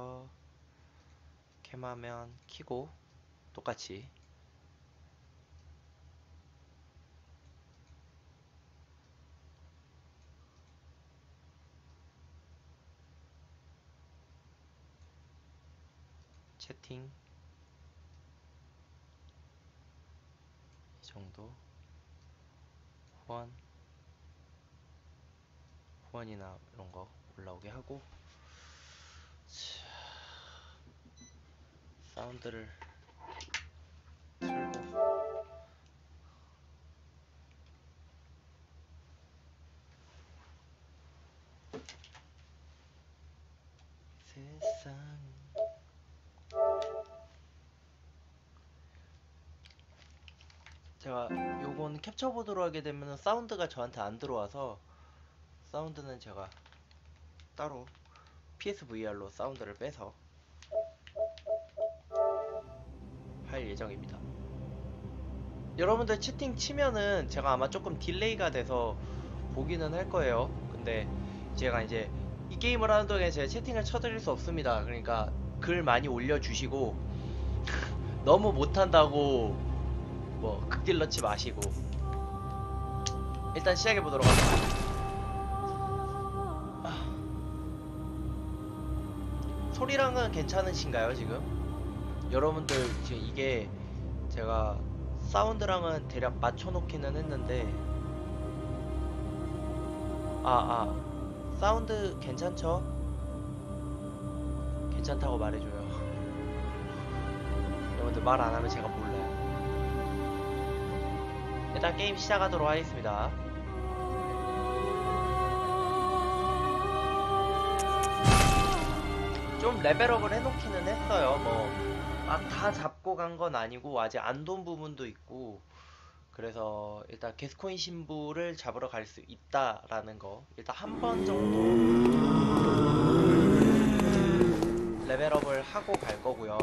해서 캠화면 키고 똑같이. 채팅. 이 정도. 후원. 후원이나 이런 거 올라오게 하고. 자, 사운드를 틀고 세상. 제가 요건 캡처보드로 하게 되면 사운드가 저한테 안 들어와서 사운드는 제가 따로 PSVR로 사운드를 빼서 할 예정입니다. 여러분들 채팅 치면은 제가 아마 조금 딜레이가 돼서 보기는 할 거예요. 근데 제가 이제 이 게임을 하는 동안에 제가 채팅을 쳐드릴 수 없습니다. 그러니까 글 많이 올려주시고 너무 못한다고 뭐 극딜 넣지 마시고 일단 시작해 보도록 하겠습니다. 소리랑은 괜찮으신가요 지금? 여러분들 지금 이게 제가 사운드랑은 대략 맞춰놓기는 했는데 아아 사운드 괜찮죠? 괜찮다고 말해줘요 여러분들 말 안하면 제가 몰라요 일단 게임 시작하도록 하겠습니다 좀 레벨업을 해놓기는 했어요. 뭐, 아, 다 잡고 간 건 아니고, 아직 안 돈 부분도 있고, 그래서 일단 게스코인 신부를 잡으러 갈 수 있다라는 거, 일단 한 번 정도 레벨업을 하고 갈 거고요.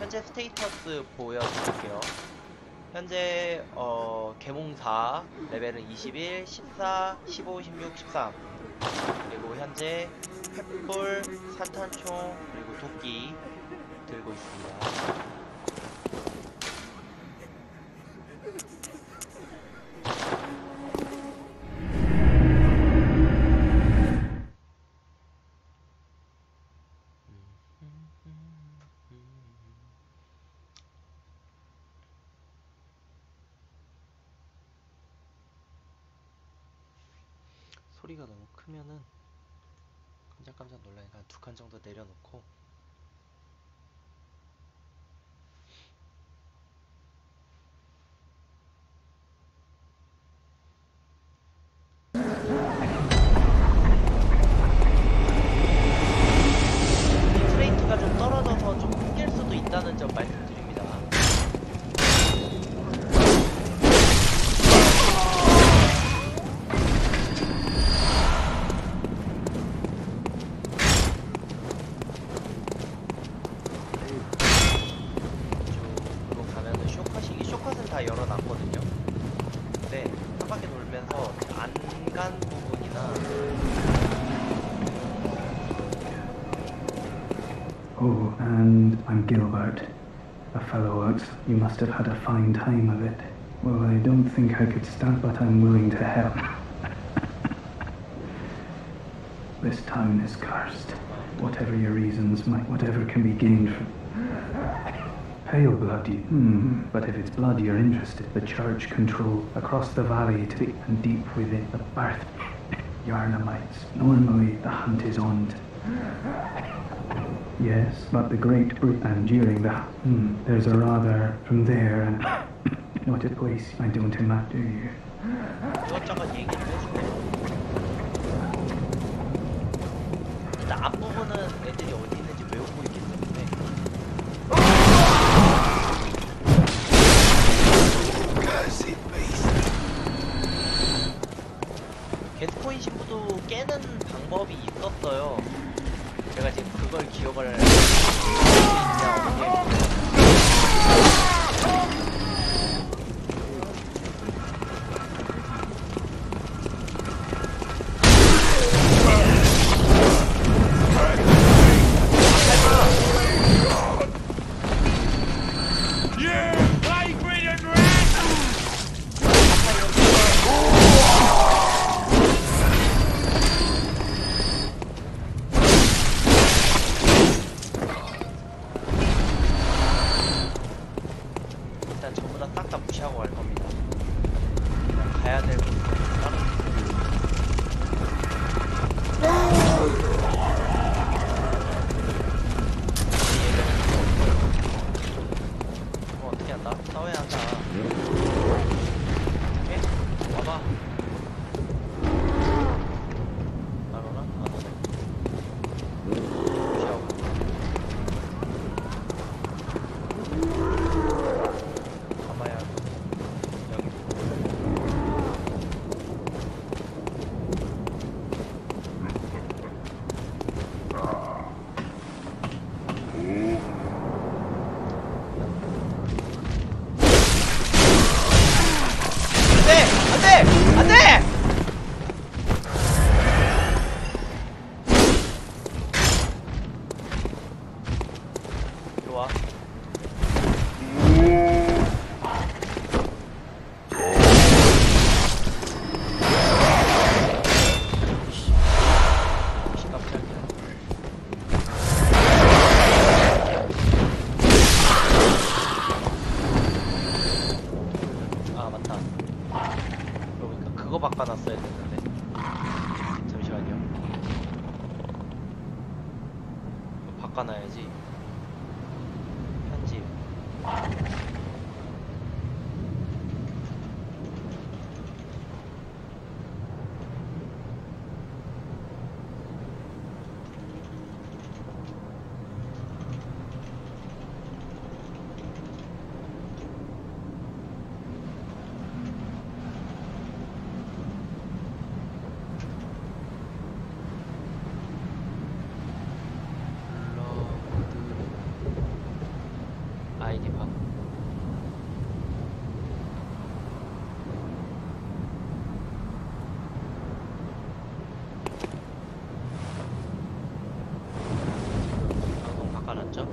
현재 스테이터스 보여드릴게요. 현재, 어, 개몽4, 레벨은 21, 14, 15, 16, 13. 그리고 현재 횃불, 산탄총, 그리고 도끼 들고 있습니다. Oh, and I'm Gilbert, a fellow out. You must have had a fine time of it. Well, I don't think I could stand, but I'm willing to help. this town is cursed. Whatever your reasons might, whatever can be gained from. Pale blood, you- hmm. But if it's blood you're interested, the church control across the valley to the, and deep within the birth Yarnamites. Normally the hunt is on. Yes, but the Great Brit and during the hmm, there's a rather from there and not a place I don't imagine you. 와. 않았죠?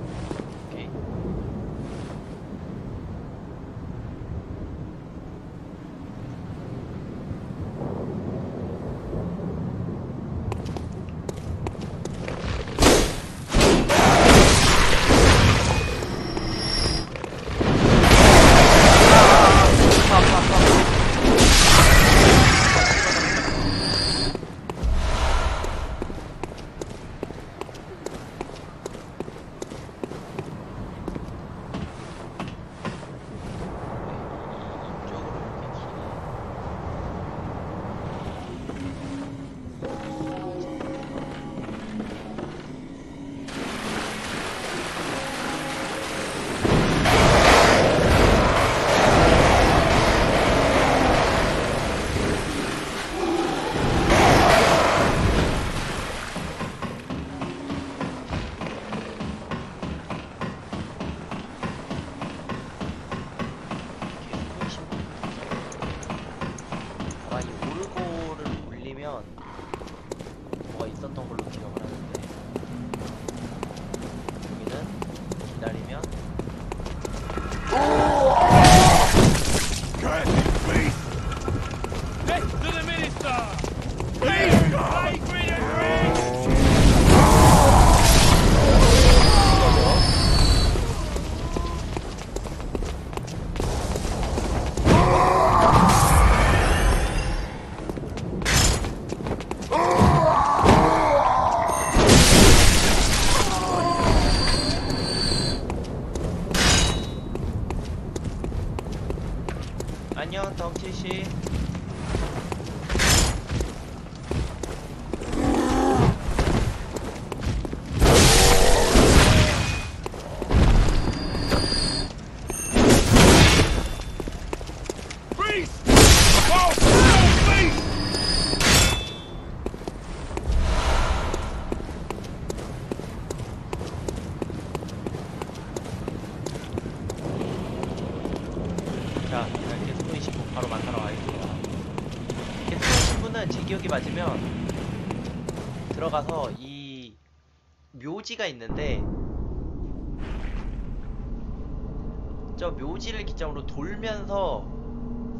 저 묘지를 기점으로 돌면서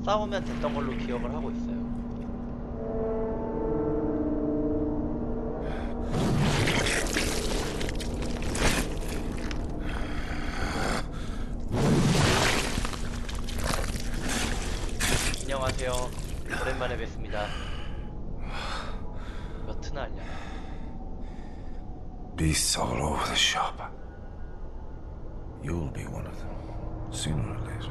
싸우면 됐던 걸로 기억을 하고 있어요. 안녕하세요. 오랜만에 뵙습니다. 몇트나 알냐? Beasts all over the shop. You'll be one of them. sin órdenes.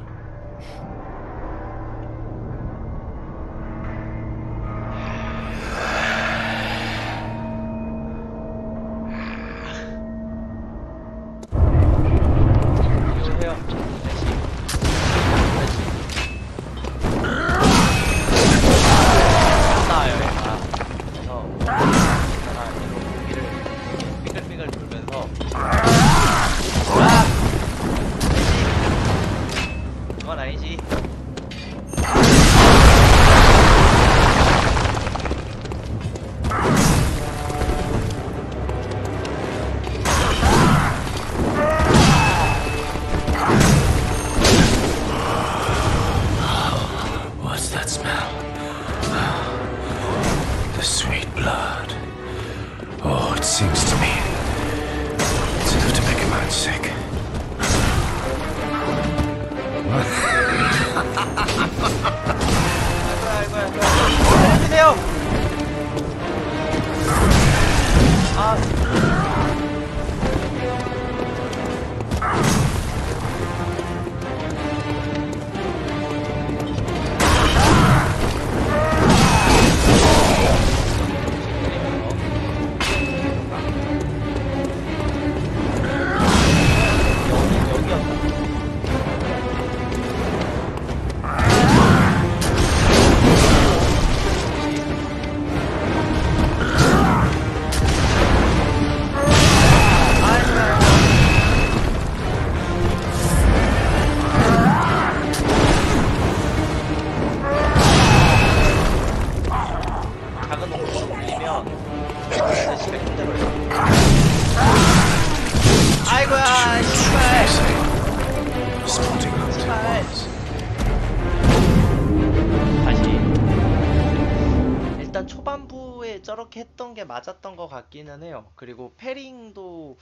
일단 초반부에 저렇게 했던 게 맞았던 것 같기는 해요. 그리고 패링도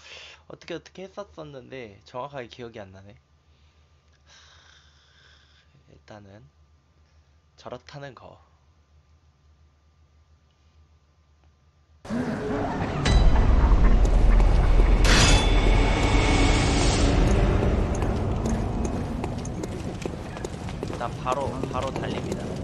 어떻게 어떻게 했었었는데 정확하게 기억이 안 나네. 일단은 저렇다는 거. 일단 바로 바로 달립니다.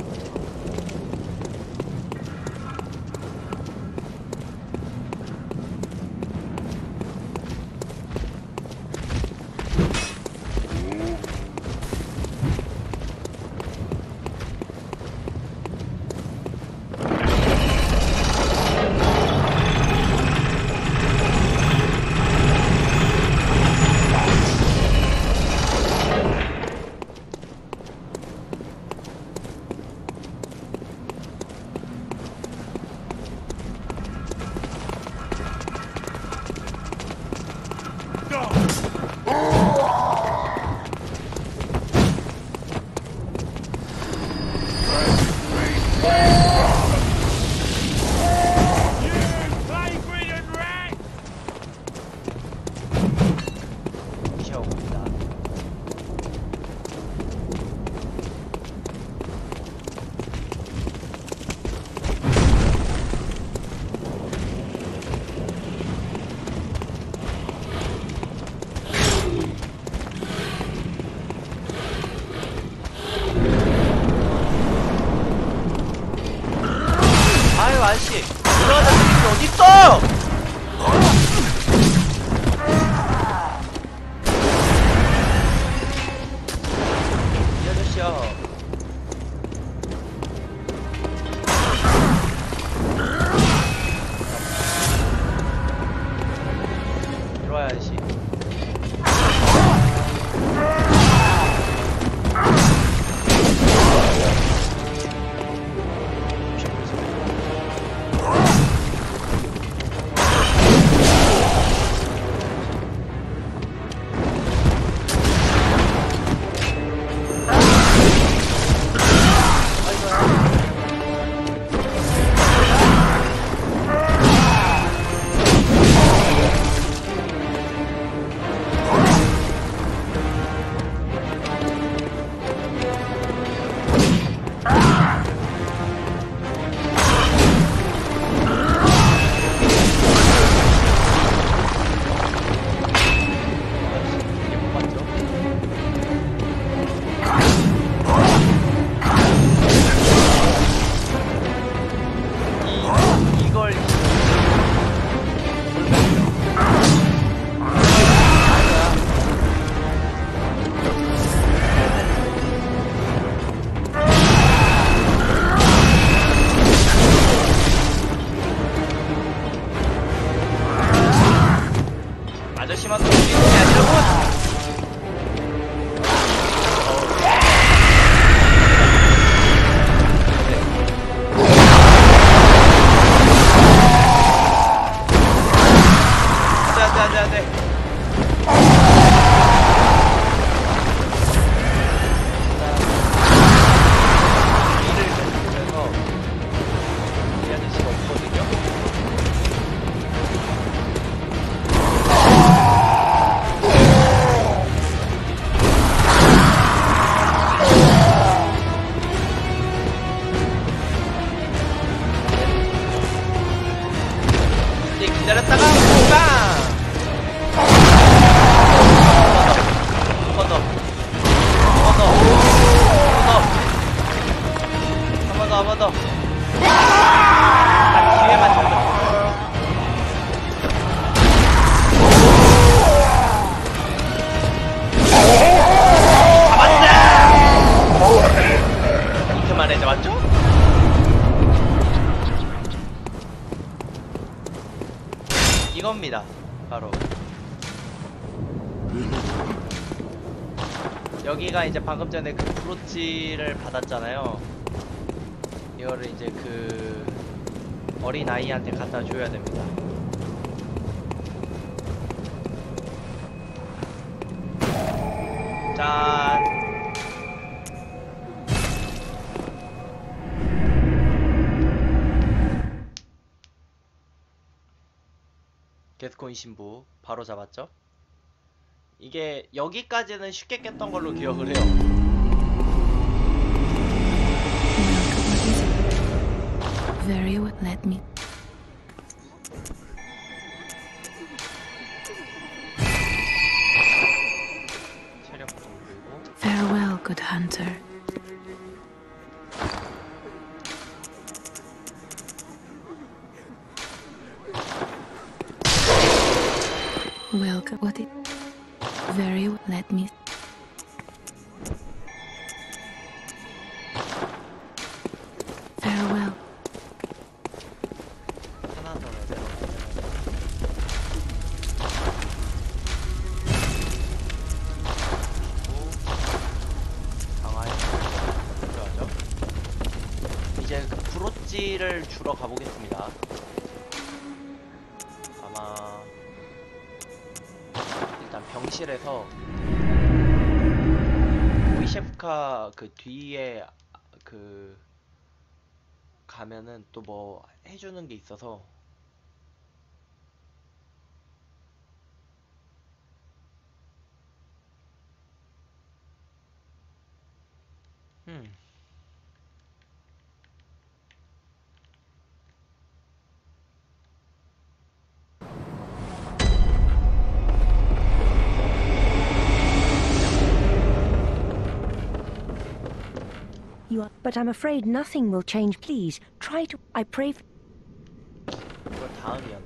이제 방금 전에 그 브로치를 받았잖아요. 이거를 이제 그 어린 아이한테 갖다 줘야 됩니다. 짠. 게스코인 신부 바로 잡았죠? 이게 여기까지는 쉽게 깼던 걸로 기억을 해요. Very well. Let me. 체력 좀 올리고 Farewell, good hunter. Welcome. What it? Very well. Let me. 그 뒤에 그 가면은 또 뭐 해주는 게 있어서 음. You are, but I'm afraid nothing will change. Please try to. I pray. For, 이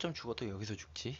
어쩜 죽어도 여기서 죽지?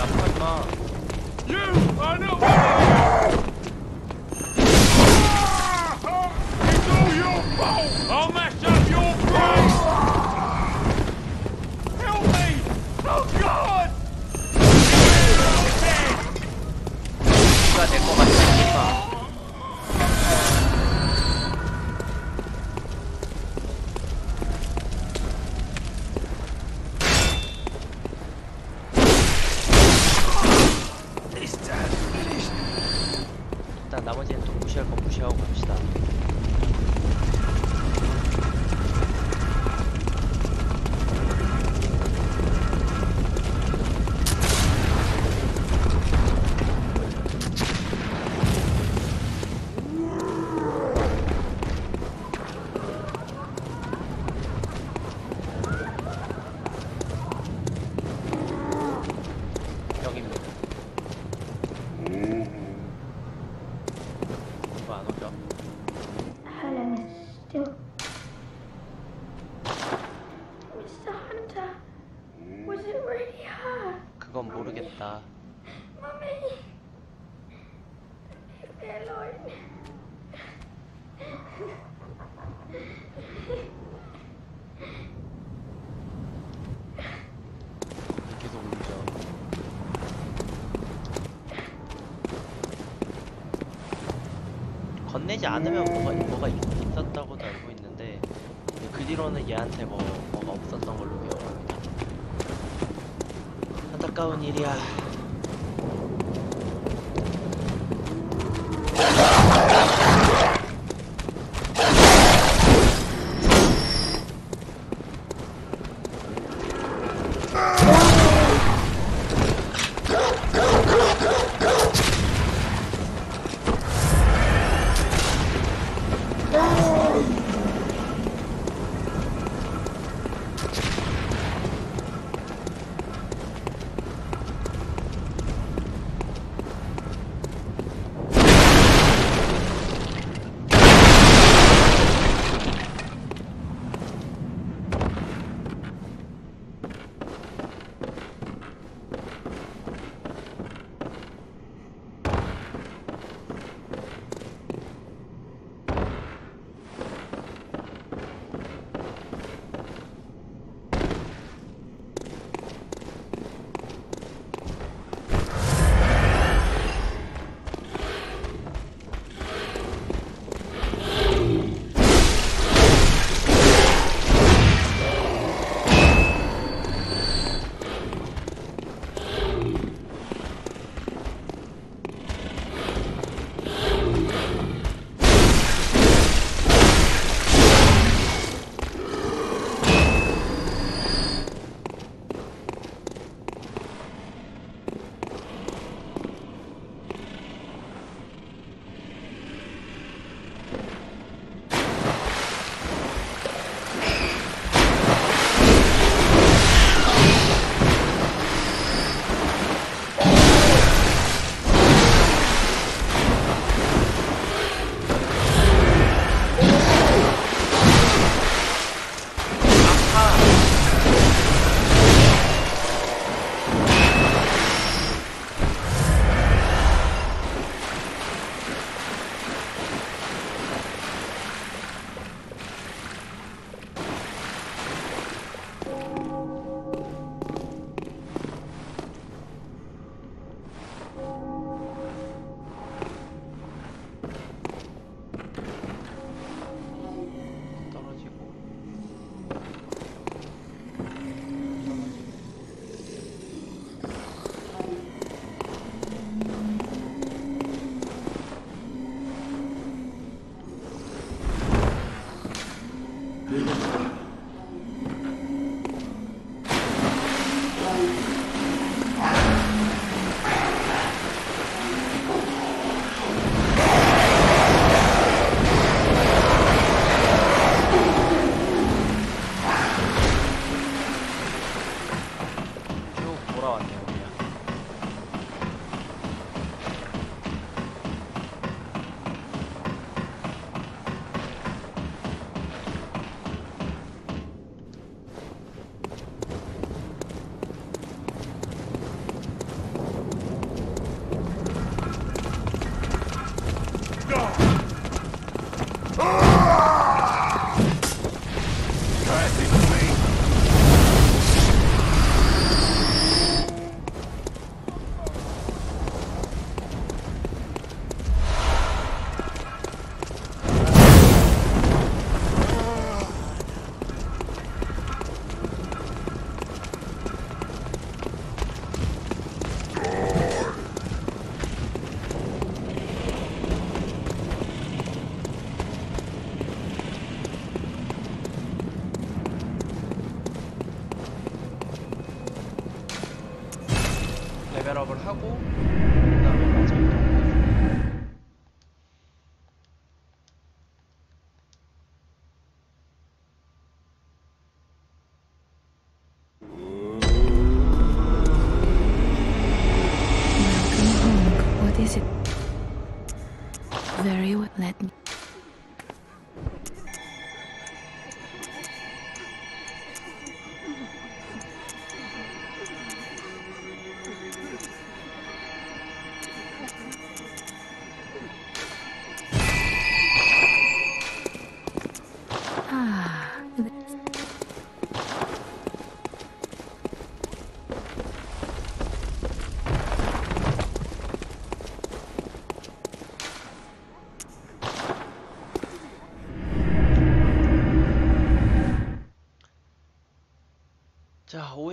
아파 임마 You are not 그건 모르겠다. 계속 울죠 건네지 않으면 뭐가, 뭐가 있, 있었다고도 알고 있는데 그 뒤로는 얘한테 뭐, 뭐가 없었던 걸로 기억합니다 안타까운 일이야 Go!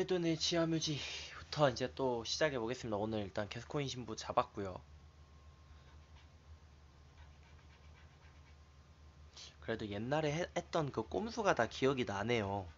자, 오해돈의 지하묘지부터 이제 또 시작해 보겠습니다. 오늘 일단 게스코인 신부 잡았고요. 그래도 옛날에 해- 했던 그 꼼수가 다 기억이 나네요.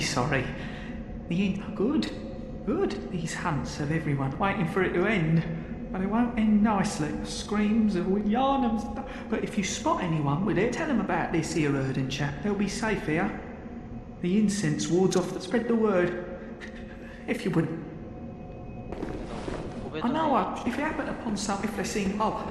sorry. The end. Good. Good. These hunts of everyone waiting for it to end. But it won't end nicely. Screams of Williams. But if you spot anyone with it, tell them about this here herding chap. They'll be safe here. The incense wards off that spread the word. if you wouldn't. I know, I, if it happened upon some, if they seem, oh,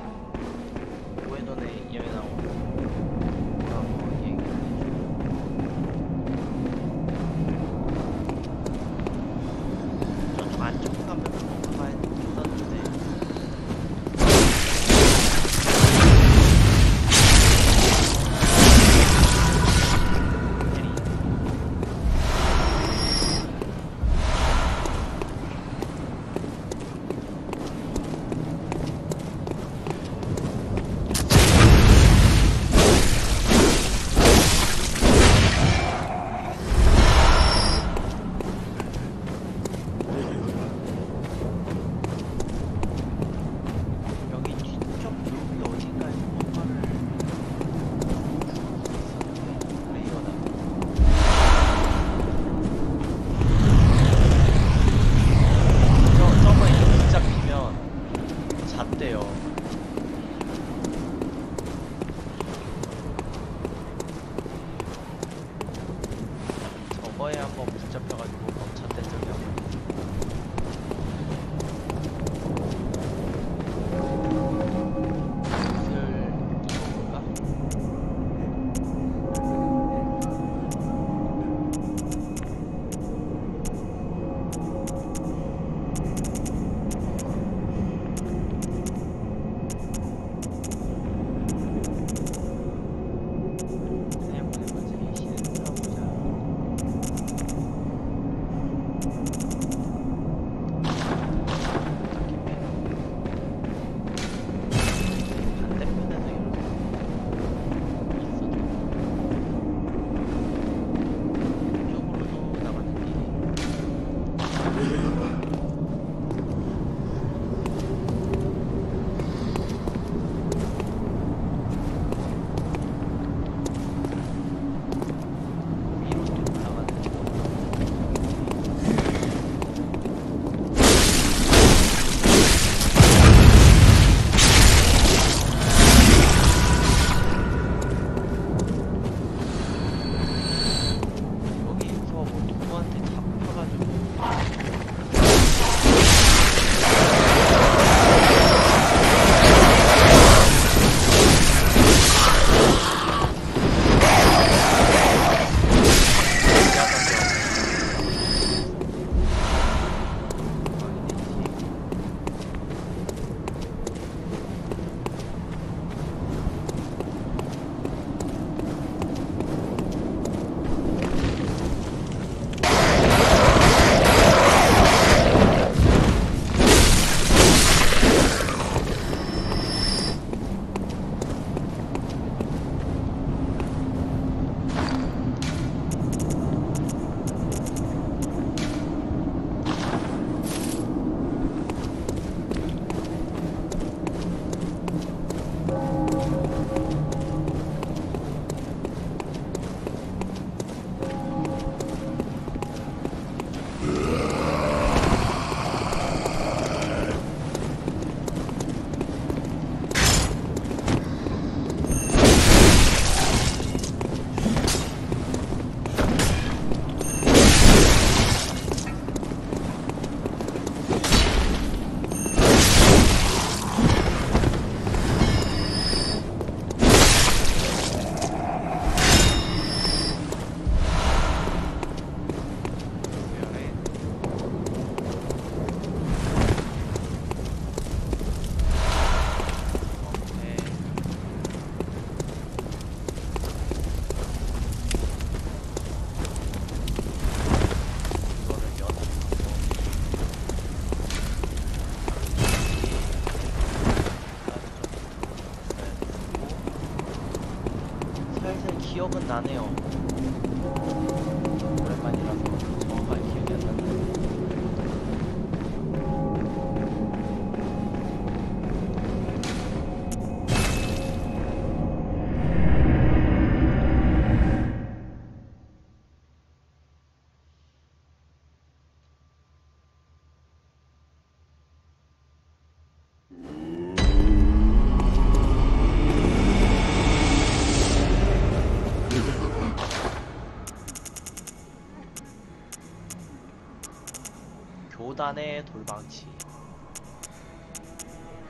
교단의 돌망치.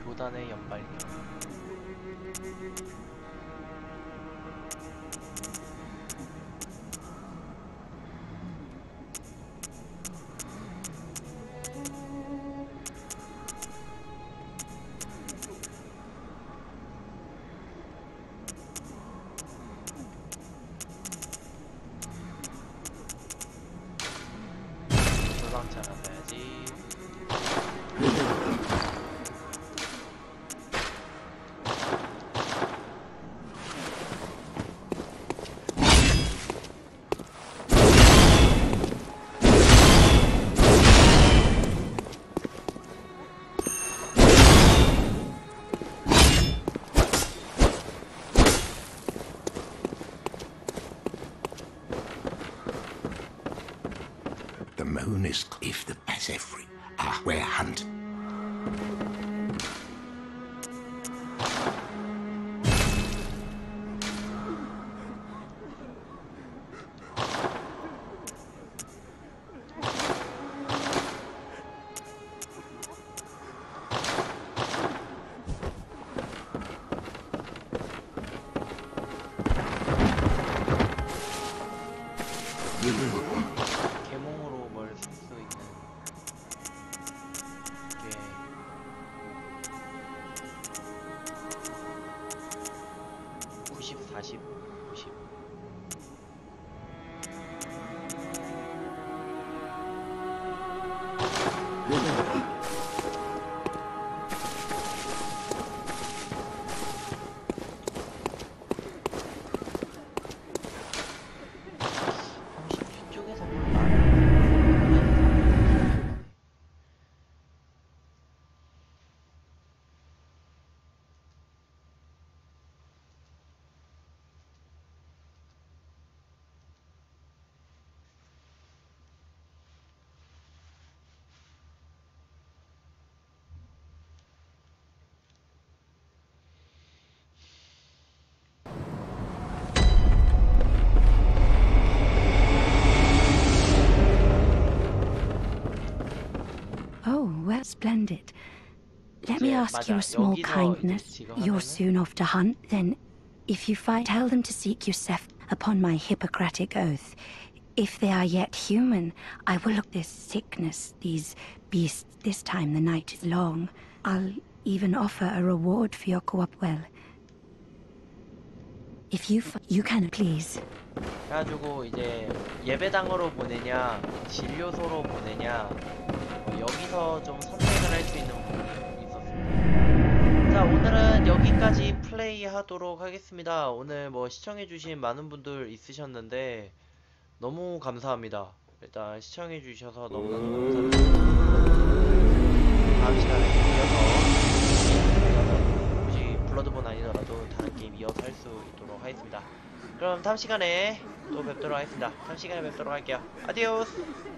교단의 연발력 moon is cleave the Passery. Ah, where hunt. splendid. Let me Yeah, ask you a 맞아. small 여기서 kindness. 이제 지금 You're 하면은- soon off to hunt, then if you find, tell them to seek Yusef upon my Hippocratic oath. If they are yet human, I will look this sickness, these beasts. This time the night is long. I'll even offer a reward for your co-op well. If you f- you can please. 그래가지고 이제 예배당으로 보내냐 진료소로 보내냐 뭐 여기서 좀 선택을 할 수 있는 부분이 있었습니다. 자 오늘은 여기까지 플레이 하도록 하겠습니다. 오늘 뭐 시청해주신 많은 분들 있으셨는데 너무 감사합니다. 일단 시청해주셔서 너무너무 감사드립니다. 다음 시간에 이어서 굳이 블러드본 아니더라도 다른 게임 이어서 할 수 있도록 하겠습니다. 그럼 다음 시간에 또 뵙도록 하겠습니다. 다음 시간에 뵙도록 할게요. 아디오스!